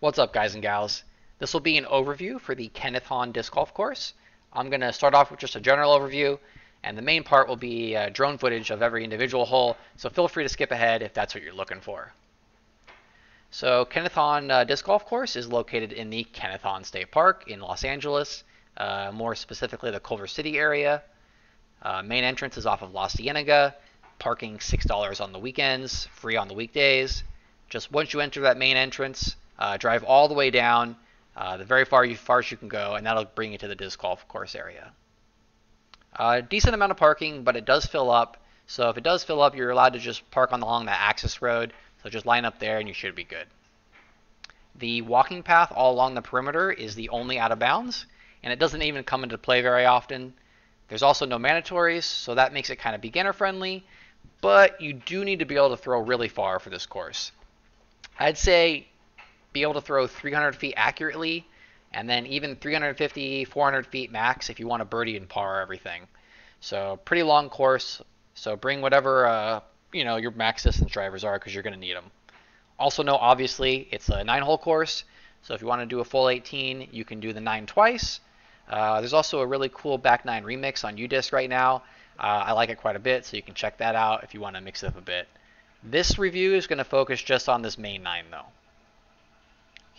What's up guys and gals? This will be an overview for the Kenneth Hahn Disc Golf Course. I'm going to start off with just a general overview and the main part will be uh, drone footage of every individual hole, so feel free to skip ahead if that's what you're looking for. So Kenneth Hahn uh, Disc Golf Course is located in the Kenneth Hahn State Park in Los Angeles, uh, more specifically the Culver City area. Uh, main entrance is off of La Cienega, parking $6 on the weekends, free on the weekdays. Just once you enter that main entrance, uh, drive all the way down, uh, the very far you farthest you can go, and that'll bring you to the disc golf course area. Uh, decent amount of parking, but it does fill up. So if it does fill up, you're allowed to just park on along that access road. So just line up there and you should be good. The walking path all along the perimeter is the only out of bounds, and it doesn't even come into play very often. There's also no mandatories, so that makes it kind of beginner friendly, but you do need to be able to throw really far for this course. I'd say be able to throw 300 feet accurately, and then even 350, 400 feet max if you want to birdie and par everything. So pretty long course. So bring whatever uh, you know your max distance drivers are because you're going to need them. Also know obviously it's a nine-hole course. So if you want to do a full 18, you can do the nine twice. Uh, there's also a really cool back nine remix on UDisc right now. Uh, I like it quite a bit, so you can check that out if you want to mix it up a bit. This review is going to focus just on this main nine though.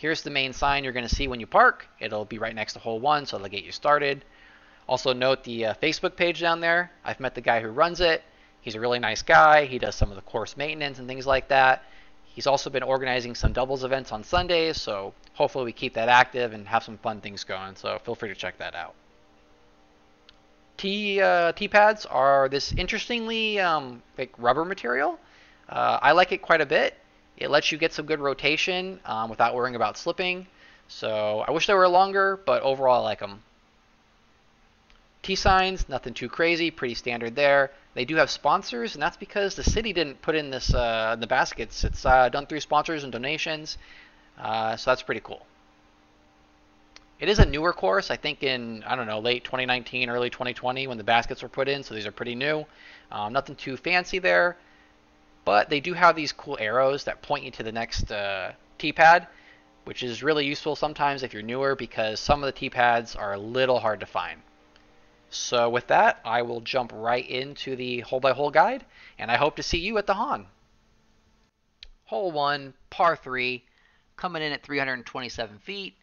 Here's the main sign you're going to see when you park. It'll be right next to hole one, so it'll get you started. Also note the uh, Facebook page down there. I've met the guy who runs it. He's a really nice guy. He does some of the course maintenance and things like that. He's also been organizing some doubles events on Sundays, so hopefully we keep that active and have some fun things going. So feel free to check that out. Tee uh, pads are this interestingly um, like rubber material. Uh, I like it quite a bit. It lets you get some good rotation um, without worrying about slipping. So I wish they were longer, but overall I like them. Tee signs, nothing too crazy, pretty standard there. They do have sponsors, and that's because the city didn't put in this uh, in the baskets. It's uh, done through sponsors and donations, uh, so that's pretty cool. It is a newer course, I think in I don't know late 2019, early 2020 when the baskets were put in, so these are pretty new. Um, nothing too fancy there. But they do have these cool arrows that point you to the next uh, tee-pad, which is really useful sometimes if you're newer because some of the tee-pads are a little hard to find. So with that, I will jump right into the hole-by-hole guide, and I hope to see you at the Hahn. Hole 1, par 3, coming in at 327 feet.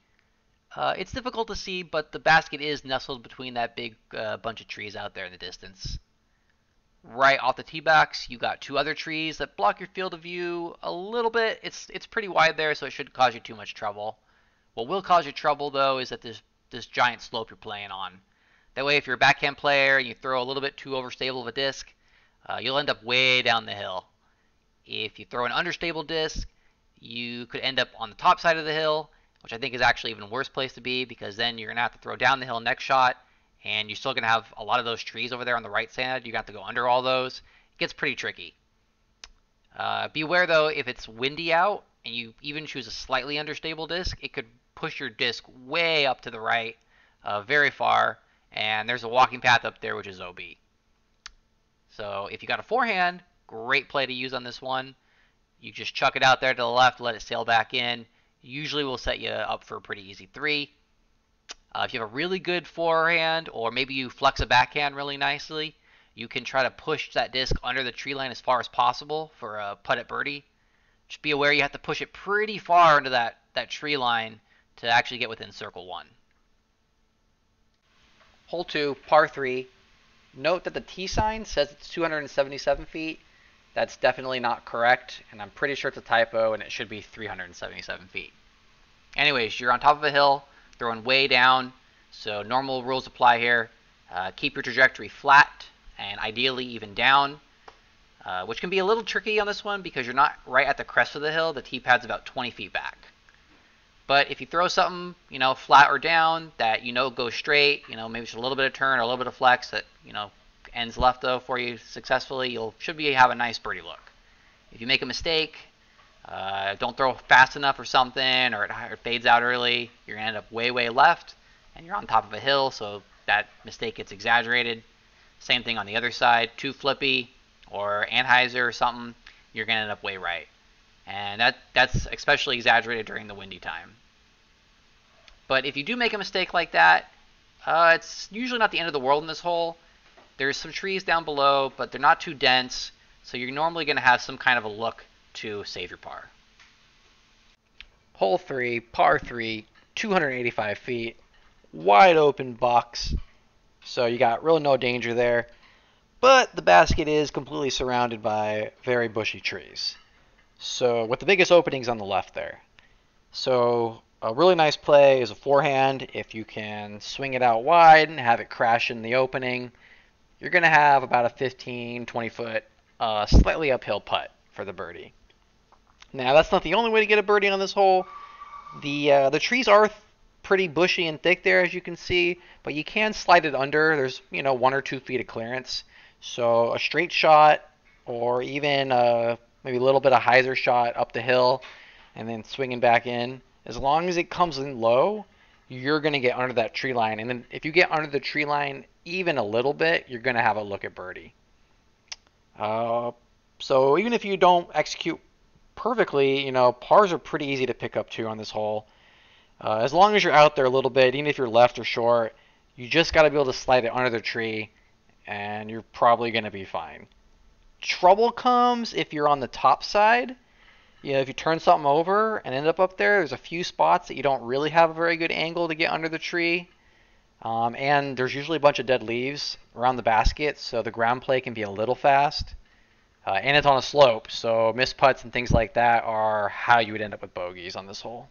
Uh, it's difficult to see, but the basket is nestled between that big uh, bunch of trees out there in the distance. Right off the tee box, you got two other trees that block your field of view a little bit. It's it's pretty wide there, so it shouldn't cause you too much trouble. What will cause you trouble though is that this this giant slope you're playing on. That way, if you're a backhand player and you throw a little bit too overstable of a disc, uh, you'll end up way down the hill. If you throw an understable disc, you could end up on the top side of the hill, which I think is actually even worse place to be because then you're gonna have to throw down the hill next shot and you're still going to have a lot of those trees over there on the right side. You got to go under all those. It gets pretty tricky. Uh, beware though, if it's windy out and you even choose a slightly understable disc, it could push your disc way up to the right, uh, very far, and there's a walking path up there which is OB. So if you got a forehand, great play to use on this one. You just chuck it out there to the left, let it sail back in. Usually will set you up for a pretty easy three. Uh, if you have a really good forehand, or maybe you flex a backhand really nicely, you can try to push that disc under the tree line as far as possible for a putt at birdie. Just be aware you have to push it pretty far into that, that tree line to actually get within circle one. Hole two, par three. Note that the tee sign says it's 277 feet. That's definitely not correct, and I'm pretty sure it's a typo, and it should be 377 feet. Anyways, you're on top of a hill throwing way down. So normal rules apply here. Uh, keep your trajectory flat and ideally even down, uh, which can be a little tricky on this one because you're not right at the crest of the hill. The tee pad's about 20 feet back. But if you throw something, you know, flat or down that you know goes straight, you know, maybe just a little bit of turn or a little bit of flex that, you know, ends left though for you successfully, you'll should be have a nice birdie look. If you make a mistake, uh, don't throw fast enough or something, or it, it fades out early. You're going to end up way, way left, and you're on top of a hill, so that mistake gets exaggerated. Same thing on the other side, too flippy, or anhyzer or something, you're going to end up way right. and that that's especially exaggerated during the windy time. But if you do make a mistake like that, uh, it's usually not the end of the world in this hole. There's some trees down below, but they're not too dense, so you're normally going to have some kind of a look to save your par. Hole 3, par 3, 285 feet, wide open box, so you got really no danger there. But the basket is completely surrounded by very bushy trees. So, with the biggest openings on the left there. So, a really nice play is a forehand. If you can swing it out wide and have it crash in the opening, you're going to have about a 15, 20 foot, uh, slightly uphill putt for the birdie. Now, that's not the only way to get a birdie on this hole. The uh, the trees are pretty bushy and thick there, as you can see, but you can slide it under. There's you know one or two feet of clearance, so a straight shot or even a, uh, maybe a little bit of hyzer shot up the hill and then swinging back in as long as it comes in low, you're going to get under that tree line. And then if you get under the tree line even a little bit, you're going to have a look at birdie. Uh, so even if you don't execute perfectly, you know, pars are pretty easy to pick up too on this hole. Uh, as long as you're out there a little bit, even if you're left or short, you just got to be able to slide it under the tree, and you're probably going to be fine. Trouble comes if you're on the top side you know, if you turn something over and end up up there, there's a few spots that you don't really have a very good angle to get under the tree. Um, and there's usually a bunch of dead leaves around the basket, so the ground play can be a little fast. Uh, and it's on a slope, so missed putts and things like that are how you would end up with bogeys on this hole.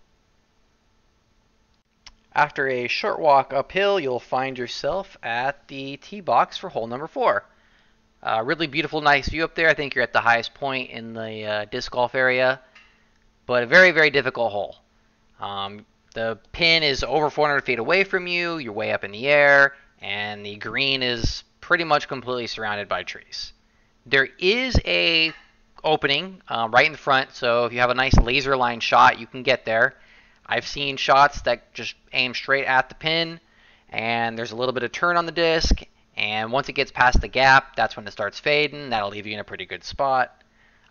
After a short walk uphill, you'll find yourself at the tee box for hole number four. Uh, really beautiful, nice view up there. I think you're at the highest point in the uh, disc golf area, but a very, very difficult hole. Um, the pin is over 400 feet away from you. You're way up in the air, and the green is pretty much completely surrounded by trees. There is a opening um, right in the front, so if you have a nice laser line shot, you can get there. I've seen shots that just aim straight at the pin, and there's a little bit of turn on the disc, and once it gets past the gap, that's when it starts fading. That'll leave you in a pretty good spot.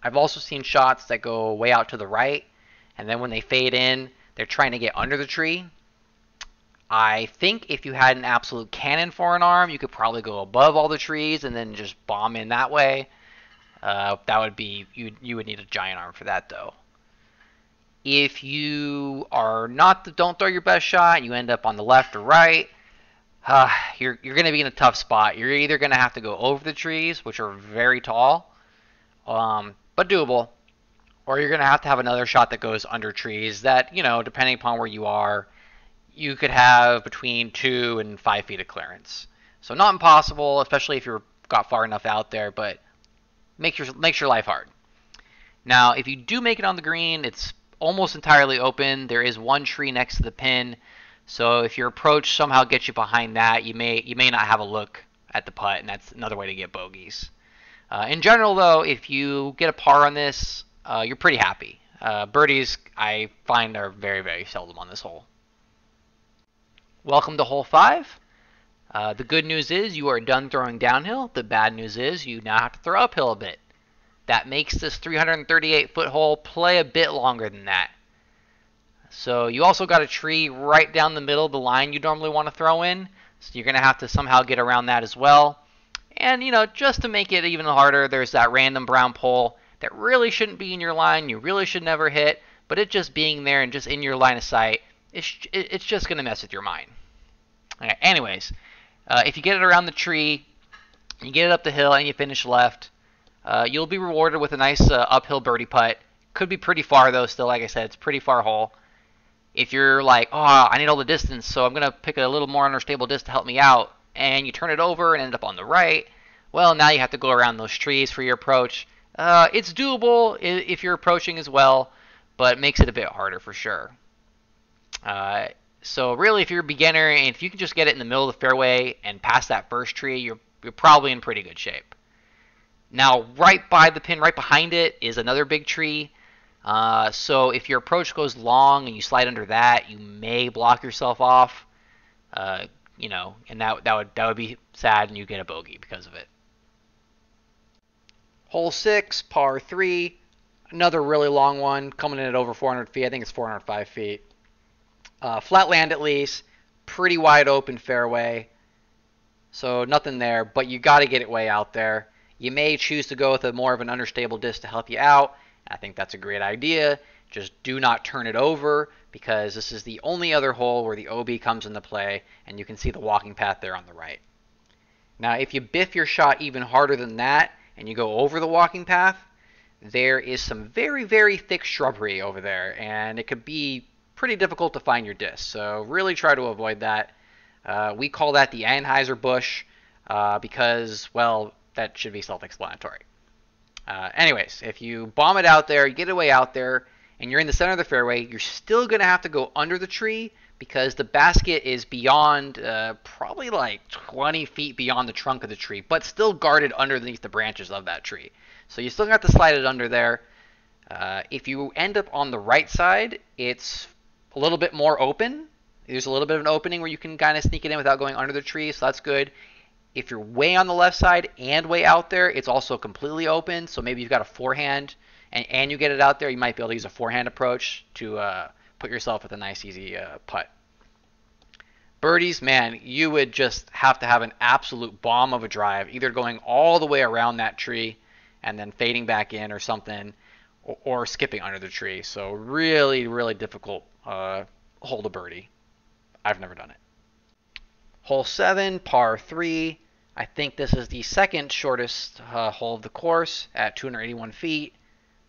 I've also seen shots that go way out to the right, and then when they fade in, they're trying to get under the tree. I think if you had an absolute cannon for an arm, you could probably go above all the trees and then just bomb in that way. Uh, that would be you. You would need a giant arm for that, though. If you are not the don't throw your best shot, you end up on the left or right uh, you're you're going to be in a tough spot. You're either going to have to go over the trees, which are very tall, um, but doable, or you're going to have to have another shot that goes under trees. That you know, depending upon where you are, you could have between two and five feet of clearance. So not impossible, especially if you're got far enough out there, but makes your makes your life hard. Now, if you do make it on the green, it's almost entirely open. There is one tree next to the pin so if your approach somehow gets you behind that, you may you may not have a look at the putt, and that's another way to get bogeys. Uh, in general, though, if you get a par on this, uh, you're pretty happy. Uh, birdies, I find, are very very seldom on this hole. Welcome to hole five. Uh, the good news is you are done throwing downhill. The bad news is you now have to throw uphill a bit. That makes this 338 foot hole play a bit longer than that. So you also got a tree right down the middle of the line you normally want to throw in. So you're going to have to somehow get around that as well. And, you know, just to make it even harder, there's that random brown pole that really shouldn't be in your line. You really should never hit. But it just being there and just in your line of sight, it's, it's just going to mess with your mind. Anyways, uh, if you get it around the tree, you get it up the hill, and you finish left, uh, you'll be rewarded with a nice uh, uphill birdie putt. Could be pretty far, though, still, like I said, it's pretty far hole if you're like, oh, I need all the distance, so I'm going to pick a little more unstable disc to help me out, and you turn it over and end up on the right, well, now you have to go around those trees for your approach. Uh, it's doable if you're approaching as well, but it makes it a bit harder for sure. Uh, so really, if you're a beginner and if you can just get it in the middle of the fairway and past that first tree, you're you're probably in pretty good shape. Now, right by the pin, right behind it, is another big tree. Uh, so if your approach goes long and you slide under that, you may block yourself off. Uh, you know, and that that would that would be sad, and you get a bogey because of it. Hole six, par three, Another really long one, coming in at over 400 feet. I think it's 405 feet. Uh, flat land at least, pretty wide open fairway. So nothing there, but you got to get it way out there. You may choose to go with a more of an understable disc to help you out. I think that's a great idea. Just do not turn it over because this is the only other hole where the OB comes into play, and you can see the walking path there on the right. Now, if you biff your shot even harder than that and you go over the walking path, there is some very, very thick shrubbery over there, and it could be pretty difficult to find your disc. So really try to avoid that. Uh, we call that the Anheuser-Busch uh, because, well, that should be self-explanatory. Uh, anyways, if you bomb it out there, you get away out there, and you're in the center of the fairway, you're still going to have to go under the tree because the basket is beyond, uh, probably like 20 feet beyond the trunk of the tree, but still guarded underneath the branches of that tree. So you still got to slide it under there. Uh, if you end up on the right side, it's a little bit more open. There's a little bit of an opening where you can kind of sneak it in without going under the tree, so that's good. If you're way on the left side and way out there, it's also completely open. So maybe you've got a forehand and, and you get it out there, you might be able to use a forehand approach to uh, put yourself with a nice, easy uh, putt. Birdies, man, you would just have to have an absolute bomb of a drive, either going all the way around that tree and then fading back in or something, or, or skipping under the tree. So really, really difficult uh, hole to birdie. I've never done it. Hole 7, par 3. I think this is the second shortest uh, hole of the course at 281 feet.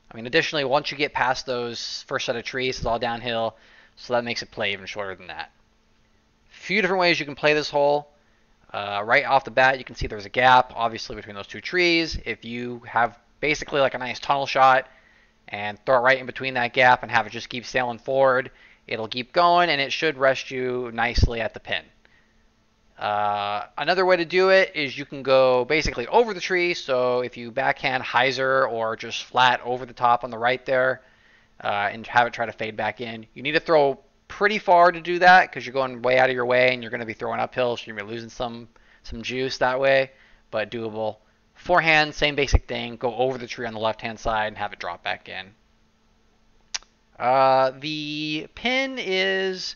I mean, additionally, once you get past those first set of trees, it's all downhill, so that makes it play even shorter than that. A few different ways you can play this hole. Uh, right off the bat, you can see there's a gap, obviously, between those two trees. If you have basically like a nice tunnel shot and throw it right in between that gap and have it just keep sailing forward, it'll keep going and it should rest you nicely at the pin. Uh, another way to do it is you can go basically over the tree. So if you backhand hyzer or just flat over the top on the right there uh, and have it try to fade back in, you need to throw pretty far to do that because you're going way out of your way and you're going to be throwing uphill, so you're going to be losing some some juice that way, but doable. Forehand, same basic thing. Go over the tree on the left hand side and have it drop back in. Uh, the pin is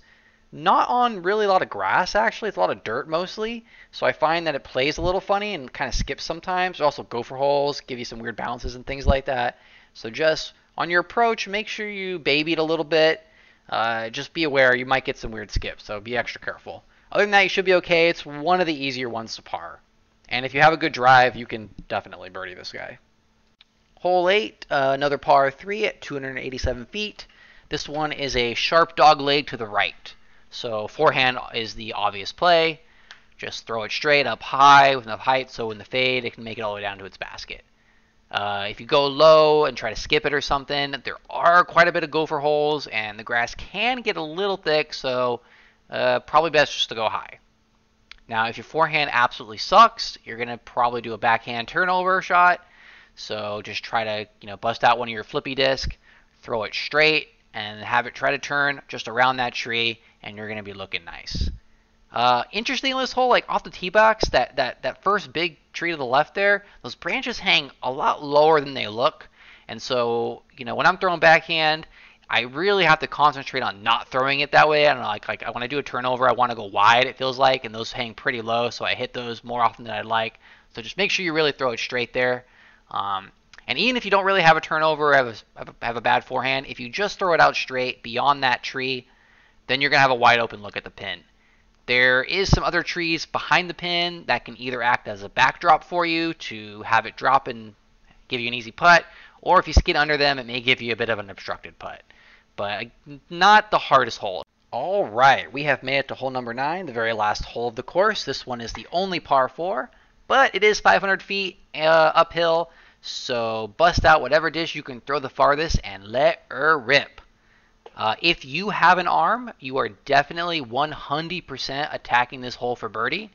not on really a lot of grass, actually. It's a lot of dirt mostly. So I find that it plays a little funny and kind of skips sometimes. There's also gopher holes, give you some weird bounces and things like that. So just on your approach, make sure you baby it a little bit. Uh, just be aware you might get some weird skips, so be extra careful. Other than that, you should be okay. It's one of the easier ones to par. And if you have a good drive, you can definitely birdie this guy. Hole 8, uh, another par 3 at 287 feet. This one is a sharp dog leg to the right. So forehand is the obvious play. Just throw it straight up high with enough height so in the fade it can make it all the way down to its basket. Uh, if you go low and try to skip it or something, there are quite a bit of gopher holes and the grass can get a little thick, so uh, probably best just to go high. Now, if your forehand absolutely sucks, you're going to probably do a backhand turnover shot. So just try to, you know, bust out one of your flippy disc, throw it straight, and have it try to turn just around that tree and you're going to be looking nice. Uh, interesting this hole, like off the tee box, that, that, that first big tree to the left there, those branches hang a lot lower than they look. And so, you know, when I'm throwing backhand, I really have to concentrate on not throwing it that way. I don't know, like, like when I do a turnover, I want to go wide, it feels like, and those hang pretty low, so I hit those more often than I'd like. So just make sure you really throw it straight there. Um, and even if you don't really have a turnover, have a, have a, bad forehand, if you just throw it out straight beyond that tree, then you're going to have a wide open look at the pin. There is some other trees behind the pin that can either act as a backdrop for you to have it drop and give you an easy putt, or if you skid under them, it may give you a bit of an obstructed putt. But not the hardest hole. All right, we have made it to hole number nine, the very last hole of the course. This one is the only par four, but it is 500 feet uh, uphill, so bust out whatever dish you can throw the farthest and let her rip. Uh, if you have an arm, you are definitely 100% attacking this hole for birdie.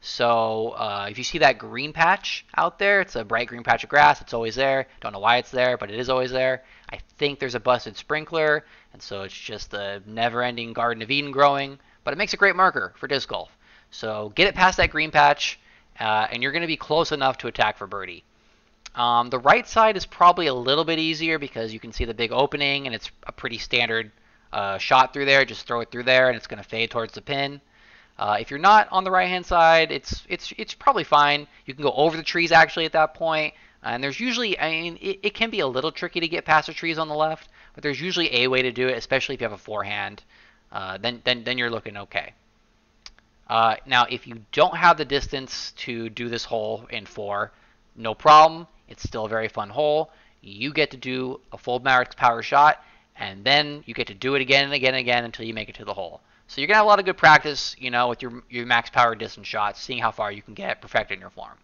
So uh, if you see that green patch out there, it's a bright green patch of grass. It's always there. Don't know why it's there, but it is always there. I think there's a busted sprinkler, and so it's just a never-ending Garden of Eden growing. But it makes a great marker for disc golf. So get it past that green patch, uh, and you're going to be close enough to attack for birdie. Um, the right side is probably a little bit easier because you can see the big opening and it's a pretty standard uh, shot through there. Just throw it through there and it's going to fade towards the pin. Uh, if you're not on the right hand side, it's it's it's probably fine. You can go over the trees actually at that point. point, and there's usually I mean it, it can be a little tricky to get past the trees on the left, but there's usually a way to do it, especially if you have a forehand. Uh, then then then you're looking okay. Uh, now, if you don't have the distance to do this hole in four, no problem. It's still a very fun hole. You get to do a full max power shot, and then you get to do it again and again and again until you make it to the hole. So you're gonna have a lot of good practice, you know, with your your max power distance shots, seeing how far you can get perfecting your form.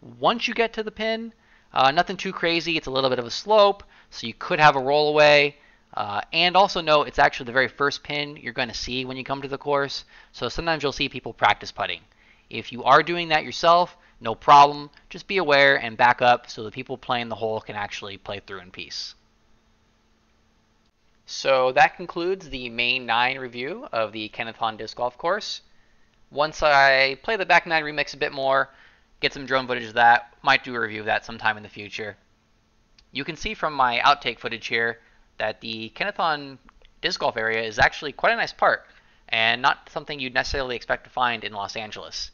Once you get to the pin, uh, nothing too crazy. It's a little bit of a slope, so you could have a roll away. Uh, and also know it's actually the very first pin you're going to see when you come to the course. So sometimes you'll see people practice putting. If you are doing that yourself, no problem. Just be aware and back up so the people playing the hole can actually play through in peace. So that concludes the main nine review of the Kenneth Hahn Disc Golf Course. Once I play the back nine remix a bit more, get some drone footage of that, might do a review of that sometime in the future. You can see from my outtake footage here that the Kenneth Hahn Disc Golf area is actually quite a nice park and not something you'd necessarily expect to find in Los Angeles.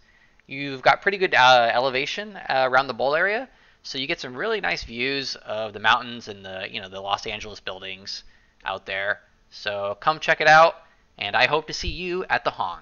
You've got pretty good uh, elevation uh, around the bowl area, so you get some really nice views of the mountains and the you know the Los Angeles buildings out there. So come check it out, and I hope to see you at the Hahn.